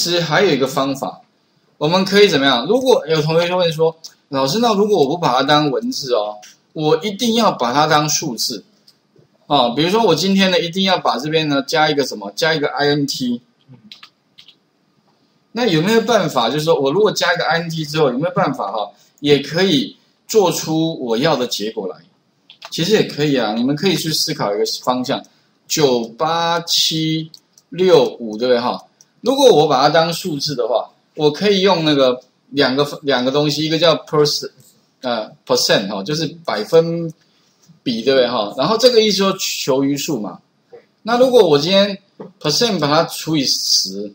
其实还有一个方法，我们可以怎么样？如果有同学就问说，老师，那如果我不把它当文字哦，我一定要把它当数字哦。比如说我今天呢，一定要把这边呢加一个什么，加一个 int。那有没有办法？就是说我如果加一个 int 之后，有没有办法哈，也可以做出我要的结果来？其实也可以啊，你们可以去思考一个方向，九八七六五，对不对哈？如果我把它当数字的话，我可以用那个两个两个东西，一个叫 percent，呃，percent 哈，就是百分比，对不对哈？然后这个意思说求余数嘛。那如果我今天 percent 把它除以十。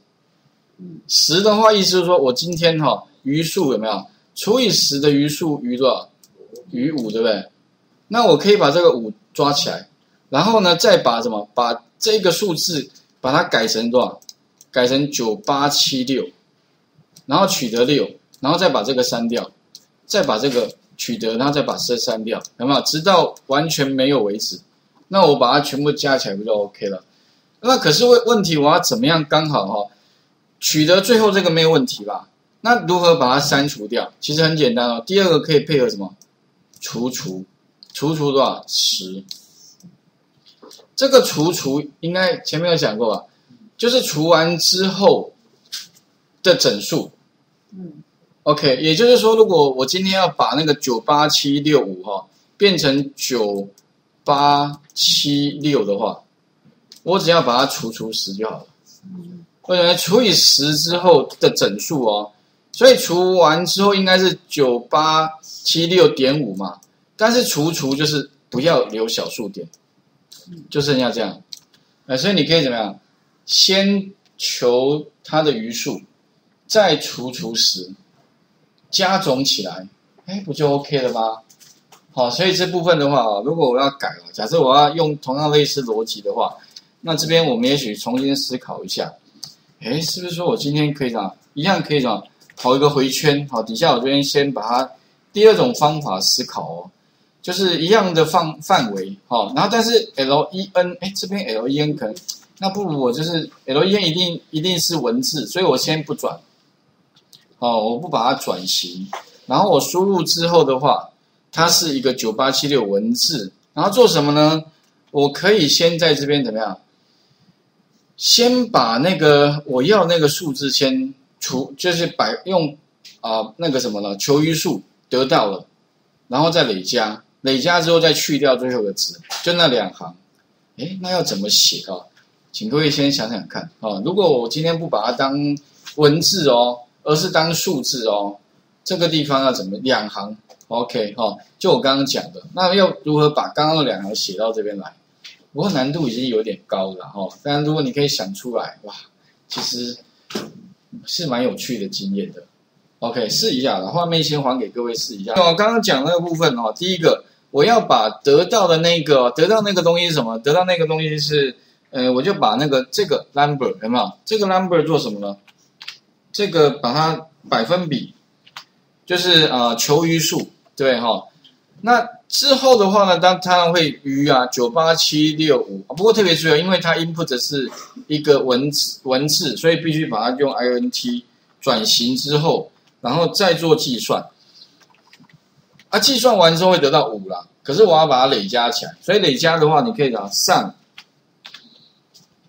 十的话，意思是说我今天哈余数有没有除以十的余数余多少？余五对不对？那我可以把这个五抓起来，然后呢再把什么？把这个数字把它改成多少？改成九八七六，然后取得六，然后再把这个删掉，再把这个取得，然后再把这删掉，有没有？直到完全没有为止。那我把它全部加起来不就 OK 了？那可是问问题，我要怎么样刚好哈？取得最后这个没有问题吧？那如何把它删除掉？其实很简单哦。第二个可以配合什么？除除，除除多少？十。这个除除应该前面有讲过吧？就是除完之后的整数。嗯。OK，也就是说，如果我今天要把那个九八七六五哈变成九八七六的话，我只要把它除除十就好了。或者除以十之后的整数哦，所以除完之后应该是九八七六点五嘛，但是除除就是不要留小数点，就剩下这样，呃，所以你可以怎么样？先求它的余数，再除除十，加总起来，哎，不就 OK 了吗？好，所以这部分的话啊，如果我要改了，假设我要用同样类似逻辑的话，那这边我们也许重新思考一下。哎，是不是说我今天可以讲一样可以讲跑一个回圈？好，底下我这边先把它第二种方法思考哦，就是一样的范范围，好，然后但是 L E N，哎，这边 L E N 可能那不如我就是 L E N 一定一定是文字，所以我先不转，哦，我不把它转型，然后我输入之后的话，它是一个九八七六文字，然后做什么呢？我可以先在这边怎么样？先把那个我要那个数字先除，就是把用啊那个什么呢？求余数得到了，然后再累加，累加之后再去掉最后的值，就那两行。哎，那要怎么写啊？请各位先想想看啊。如果我今天不把它当文字哦，而是当数字哦，这个地方要怎么两行？OK 哈，就我刚刚讲的，那要如何把刚刚的两行写到这边来？不过难度已经有点高了哈，但如果你可以想出来，哇，其实是蛮有趣的经验的。OK，试一下，画面先还给各位试一下。我刚刚讲那个部分哦，第一个我要把得到的那个得到那个东西是什么？得到那个东西是，呃，我就把那个这个 number 有没有？这个 number 做什么呢？这个把它百分比，就是啊求余数，对哈？那之后的话呢，当它会余啊九八七六五不过特别注意，因为它 input 是一个文字文字，所以必须把它用 int 转型之后，然后再做计算。啊，计算完之后会得到五了，可是我要把它累加起来，所以累加的话，你可以讲 sum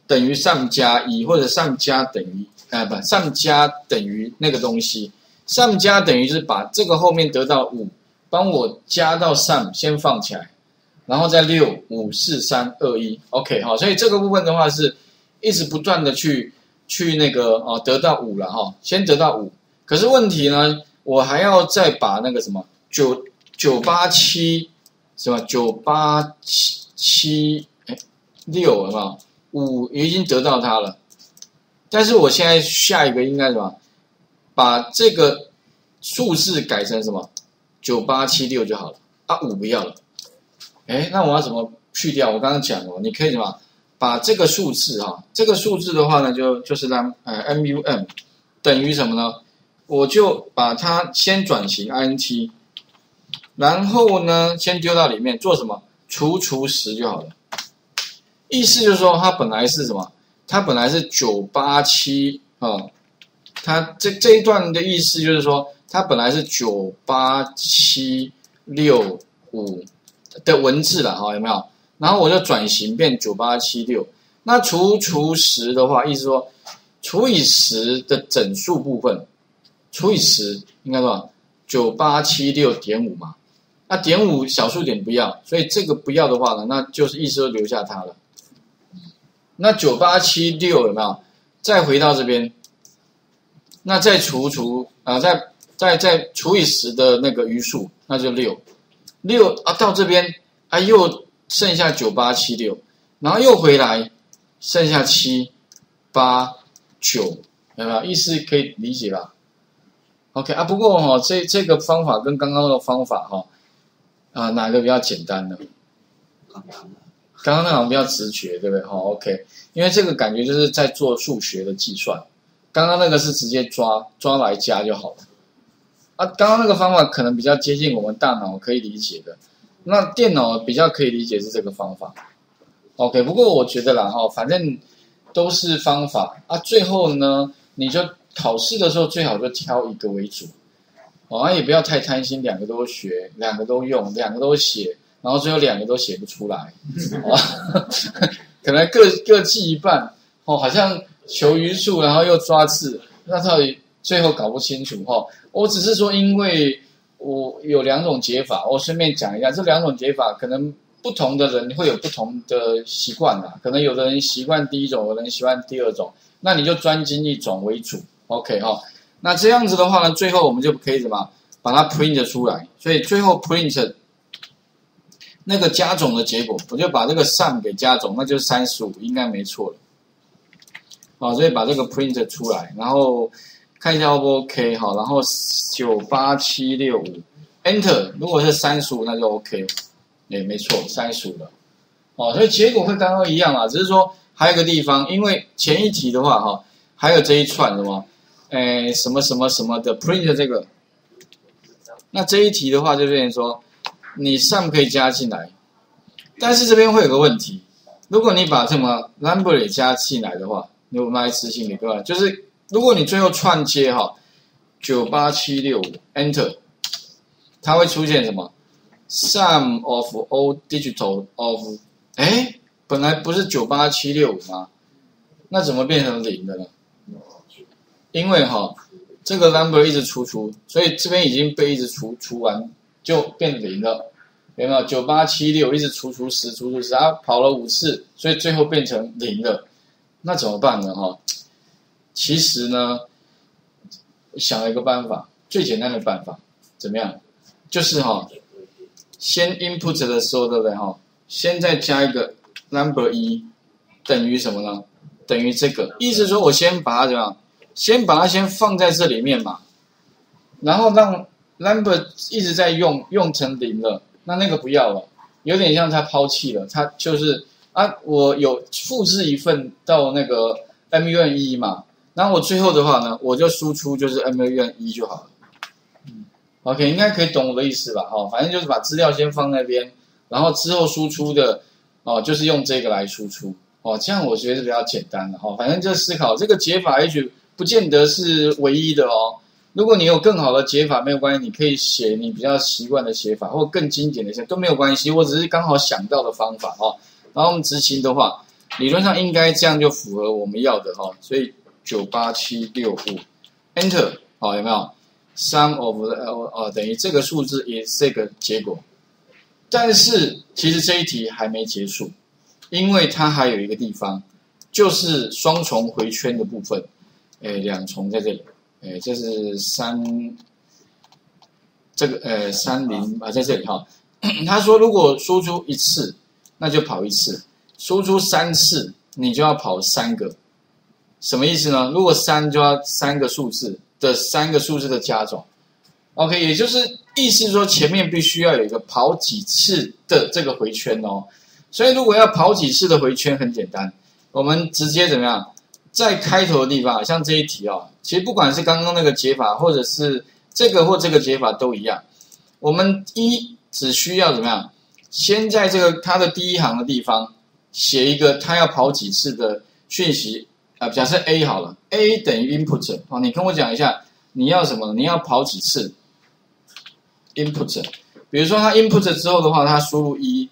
等于上加一，或者上加等于啊不上加等于那个东西上加等于就是把这个后面得到五。帮我加到上先放起来，然后再六五四三二一，OK 好，所以这个部分的话是一直不断的去去那个哦得到五了哈，先得到五，可是问题呢，我还要再把那个什么九九八七什么九八七七哎六是吧？五已经得到它了，但是我现在下一个应该什么？把这个数字改成什么？九八七六就好了啊，五不要了。哎，那我要怎么去掉？我刚刚讲了，你可以什么？把这个数字哈，这个数字的话呢，就就是让呃 m u m 等于什么呢？我就把它先转型 int，然后呢，先丢到里面做什么？除除十就好了。意思就是说，它本来是什么？它本来是九八七啊它这这一段的意思就是说，它本来是九八七六五的文字了哈，有没有？然后我就转型变九八七六。那除除十的话，意思说除以十的整数部分除以十应该多少？九八七六点五嘛。那点五小数点不要，所以这个不要的话呢，那就是意思说留下它了。那九八七六有没有？再回到这边，那再除除啊，再再再除以十的那个余数，那就六六啊，到这边啊又剩下九八七六，然后又回来剩下七八九，有没有？意思可以理解吧？OK 啊，不过哈，这这个方法跟刚刚那个方法哈。啊，哪个比较简单呢？刚刚刚刚那好像比较直觉，对不对？好，OK，因为这个感觉就是在做数学的计算，刚刚那个是直接抓抓来加就好了。啊，刚刚那个方法可能比较接近我们大脑可以理解的，那电脑比较可以理解是这个方法。OK，不过我觉得啦，哈，反正都是方法啊。最后呢，你就考试的时候最好就挑一个为主。哦，也不要太贪心，两个都学，两个都用，两个都写，然后最后两个都写不出来，可能各各记一半，哦，好像求余数，然后又抓字，那到底最后搞不清楚，哈。我只是说，因为我有两种解法，我顺便讲一下，这两种解法可能不同的人会有不同的习惯啊，可能有的人习惯第一种，有的人习惯第二种，那你就专精一种为主，OK 哈。那这样子的话呢，最后我们就可以什么，把它 print 出来。所以最后 print 那个加总的结果，我就把这个 sum 给加总，那就是三十五，应该没错了。好，所以把这个 print 出来，然后看一下 O 不 OK 好，然后九八七六五 enter，如果是三十五，那就 OK，也没错，三十五了。哦，所以结果会刚刚一样啊，只是说还有个地方，因为前一题的话哈，还有这一串什么？哎，什么什么什么的 print 这个，那这一题的话就变成说，你 sum 可以加进来，但是这边会有个问题，如果你把这么 number 也加进来的话，你我们来执行一个，就是如果你最后串接哈，九八七六 enter，它会出现什么 sum of all digital of，哎，本来不是九八七六五吗？那怎么变成零的呢？因为哈，这个 number 一直出出，所以这边已经被一直除除完，就变零了，有没有？九八七六一直除除十，除除十，啊，跑了五次，所以最后变成零了。那怎么办呢？哈，其实呢，想了一个办法，最简单的办法，怎么样？就是哈，先 input 的时候，对不对？哈，先再加一个 number 一，等于什么呢？等于这个，意思说我先把它怎么样？先把它先放在这里面嘛，然后让 number 一直在用，用成零了，那那个不要了，有点像他抛弃了，他就是啊，我有复制一份到那个 M U N 一嘛，然后我最后的话呢，我就输出就是 M U N 一就好了。嗯，OK，应该可以懂我的意思吧？哦，反正就是把资料先放那边，然后之后输出的哦，就是用这个来输出哦，这样我觉得是比较简单的哈。反正就思考这个解法也许。不见得是唯一的哦。如果你有更好的解法，没有关系，你可以写你比较习惯的写法，或更经典的写都没有关系。我只是刚好想到的方法哦。然后我们执行的话，理论上应该这样就符合我们要的哈。所以九八七六五，Enter，好有没有？Sum of the 呃等于这个数字也是这个结果。但是其实这一题还没结束，因为它还有一个地方，就是双重回圈的部分。哎，两重在这里，哎，这是三，这个呃三零啊，在这里哈。他说，如果输出一次，那就跑一次；输出三次，你就要跑三个。什么意思呢？如果三就要三个数字的三个数字的加总。OK，也就是意思说前面必须要有一个跑几次的这个回圈哦。所以如果要跑几次的回圈，很简单，我们直接怎么样？在开头的地方，像这一题啊，其实不管是刚刚那个解法，或者是这个或这个解法都一样。我们一只需要怎么样？先在这个它的第一行的地方写一个它要跑几次的讯息啊，假设 A 好了，A 等于 input，好，你跟我讲一下你要什么？你要跑几次 input？比如说它 input 之后的话，它输入一，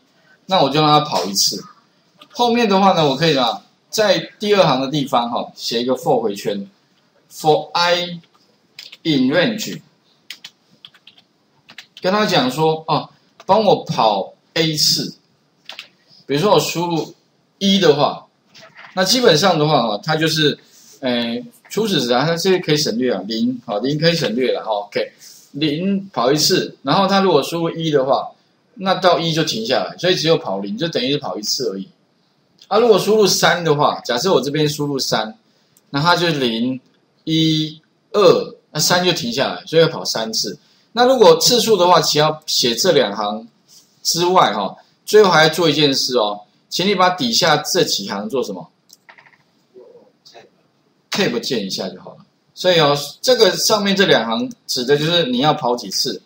那我就让它跑一次。后面的话呢，我可以什么？在第二行的地方哈，写一个 for 回圈，for i in range，跟他讲说哦，帮我跑 A 次。比如说我输入一的话，那基本上的话哈，它就是，呃，初始值啊，它这些可以省略啊，零好，零可以省略了哈，OK，零跑一次，然后它如果输入一的话，那到一就停下来，所以只有跑零，就等于是跑一次而已。啊，如果输入三的话，假设我这边输入三，那它就零、一、二，那三就停下来，所以要跑三次。那如果次数的话，只要写这两行之外哈。最后还要做一件事哦，请你把底下这几行做什么？tab 键一下就好了。所以哦，这个上面这两行指的就是你要跑几次，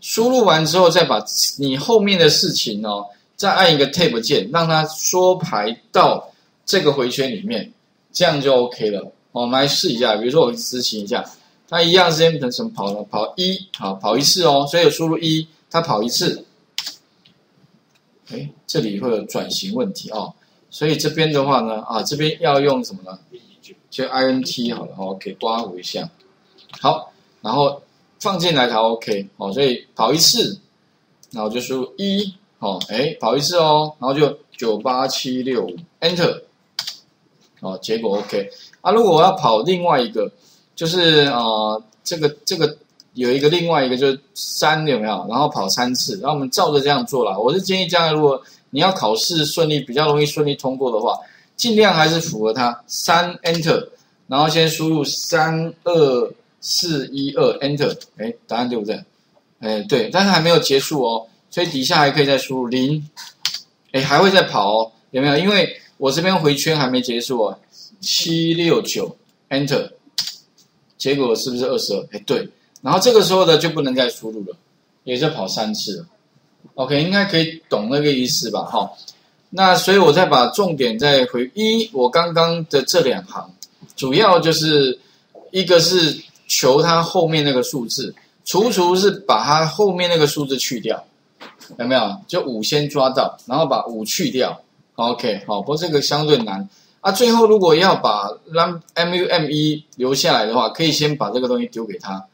输入完之后再把你后面的事情哦，再按一个 tab 键，让它缩排到这个回圈里面，这样就 OK 了。我们来试一下，比如说我执行一下，它一样时间等什么跑呢？跑一，好，跑一次哦。所以输入一，它跑一次。哎，这里会有转型问题哦，所以这边的话呢，啊，这边要用什么呢？就 int 好了，OK，刮胡一下，好，然后放进来才 OK，好，所以跑一次，然后就输入一，哦，哎，跑一次哦，然后就九八七六五，Enter，哦，结果 OK，啊，如果我要跑另外一个，就是啊，这个这个。有一个另外一个就是三有没有？然后跑三次，然后我们照着这样做了。我是建议将来如果你要考试顺利，比较容易顺利通过的话，尽量还是符合它三 Enter，然后先输入三二四一二 Enter，哎，答案对不对？哎，对，但是还没有结束哦，所以底下还可以再输入零，哎，还会再跑哦，有没有？因为我这边回圈还没结束哦，七六九 Enter，结果是不是二十二？哎，对。然后这个时候呢，就不能再输入了，也就跑三次了。OK，应该可以懂那个意思吧？哈，那所以我再把重点再回一，我刚刚的这两行，主要就是一个是求它后面那个数字，除除是把它后面那个数字去掉，有没有？就五先抓到，然后把五去掉。OK，好，不过这个相对难啊。最后如果要把让 MUM 一留下来的话，可以先把这个东西丢给他。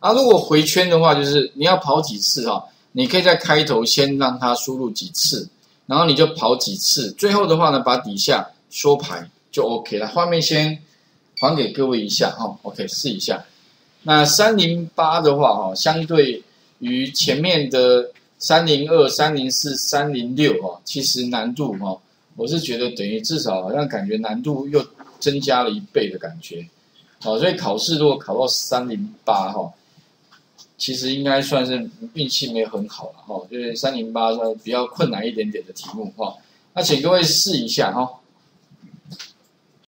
啊，如果回圈的话，就是你要跑几次哈？你可以在开头先让它输入几次，然后你就跑几次，最后的话呢，把底下缩排就 OK 了。画面先还给各位一下哈，OK 试一下。那三零八的话哈，相对于前面的三零二、三零四、三零六哦，其实难度哦，我是觉得等于至少好像感觉难度又增加了一倍的感觉。好，所以考试如果考到三零八哈。其实应该算是运气没有很好了哈，就是三零八算比较困难一点点的题目哈。那请各位试一下哈。